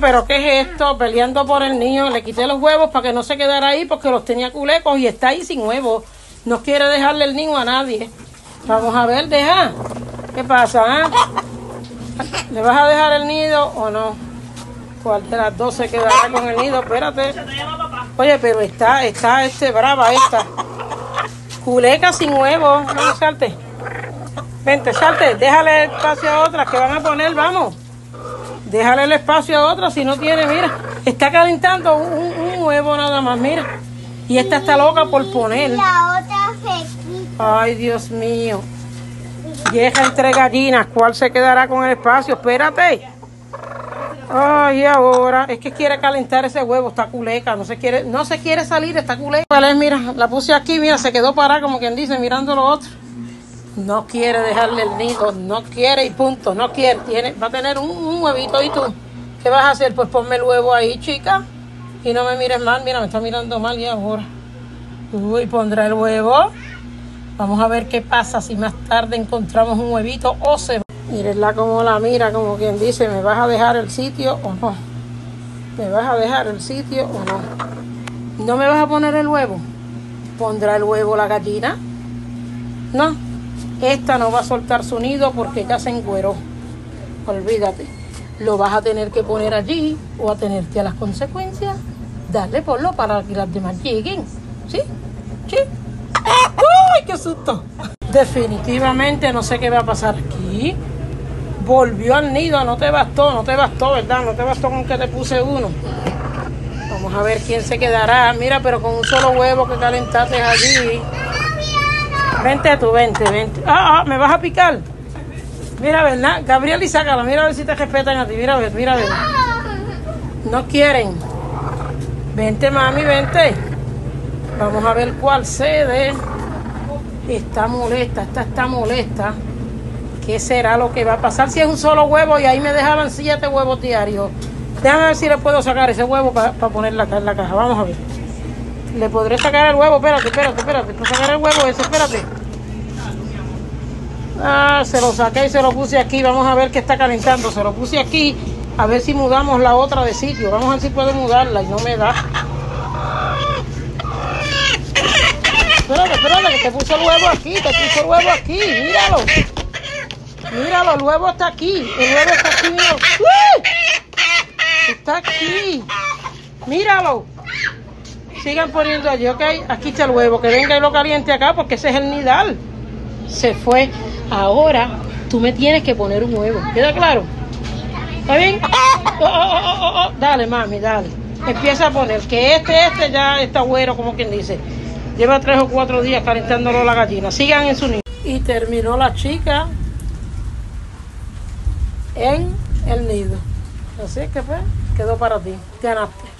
Pero ¿qué es esto? Peleando por el niño. Le quité los huevos para que no se quedara ahí porque los tenía culecos y está ahí sin huevos. No quiere dejarle el niño a nadie. Vamos a ver, deja. ¿Qué pasa? ah? ¿Le vas a dejar el nido o no? ¿Cuál de las dos se quedará con el nido? Espérate. Oye, pero está, está este brava esta. Culeca sin huevos. Vamos, salte. Vente, salte. Déjale espacio a otras que van a poner, vamos. Déjale el espacio a otras si no tiene, mira. Está calentando un, huevo nada más, mira. Y esta está loca por poner. La otra. Ay, Dios mío. Vieja entre gallinas, ¿cuál se quedará con el espacio? Espérate. Ay, ahora es que quiere calentar ese huevo, está culeca, no se quiere, no se quiere salir, está culeca. ¿Cuál es? Mira, la puse aquí, mira, se quedó parada como quien dice, mirando lo otro. No quiere dejarle el nido, no quiere y punto, no quiere, tiene, va a tener un, huevito y tú, ¿qué vas a hacer? Pues ponme el huevo ahí, chica, y no me mires mal, mira, me está mirando mal y ahora. Uy, pondrá el huevo. Vamos a ver qué pasa si más tarde encontramos un huevito o se va. Mírenla como la mira, como quien dice, ¿me vas a dejar el sitio o no? ¿Me vas a dejar el sitio o no? ¿No me vas a poner el huevo? ¿Pondrá el huevo la gallina? No, esta no va a soltar su nido porque ya se engüeró. Olvídate. Lo vas a tener que poner allí o atenerte a las consecuencias. Dale ponlo para que las demás lleguen. ¿Sí? ¿Sí? ¡Uy, qué susto! Definitivamente no sé qué va a pasar aquí. Volvió al nido, no te bastó, no te bastó, ¿verdad? No te bastó con que te puse uno. Vamos a ver quién se quedará. Mira, pero con un solo huevo que calentaste allí. Vente tú, vente, vente. Ah, ah, me vas a picar. Mira, a ver, na- Gabriel y sácala. Mira a ver si te respetan a ti. Mira a mira a. No quieren. Vente, mami, vente. Vamos a ver cuál cede. Está molesta, esta está molesta. ¿Qué será lo que va a pasar si es un solo huevo y ahí me dejaban siete huevos diarios? Déjame ver si le puedo sacar ese huevo para ponerla acá en la caja. Vamos a ver. Le podré sacar el huevo. Espérate, espérate, espérate. Para sacar el huevo ese, espérate. Ah, se lo saqué y se lo puse aquí. Vamos a ver qué está calentando. Se lo puse aquí. A ver si mudamos la otra de sitio. Vamos a ver si puedo mudarla y no me da. Espérate, espérate, que te puse el huevo aquí. Te puse el huevo aquí. Míralo. Míralo, el huevo está aquí. El huevo está aquí, míralo. ¡Uy! Está aquí. Míralo. Sigan poniendo allí, ¿ok? Aquí está el huevo. Que venga y lo caliente acá porque ese es el nidal. Se fue. Ahora tú me tienes que poner un huevo. ¿Queda claro? ¿Está bien? Oh, oh, oh. Dale, mami, dale. Empieza a poner que este, este ya está güero, como quien dice. Lleva tres o cuatro días calentándolo la gallina. Sigan en su nido. Y terminó la chica en el nido. Así que pues, quedó para ti. Ganaste.